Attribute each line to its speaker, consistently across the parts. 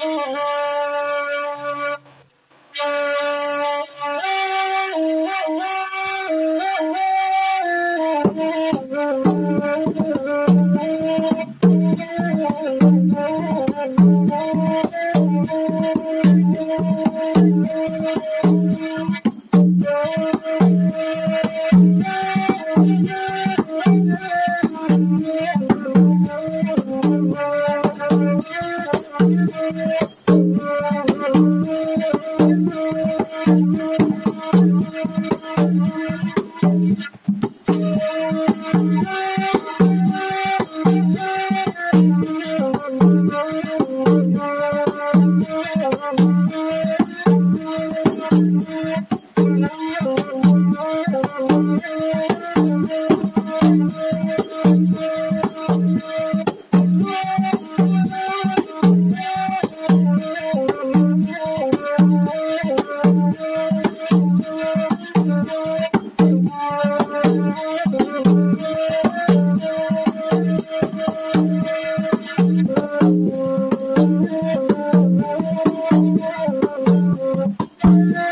Speaker 1: Oh, Thank you. Thank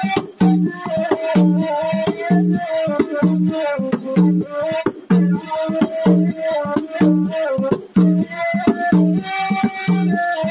Speaker 1: Thank you.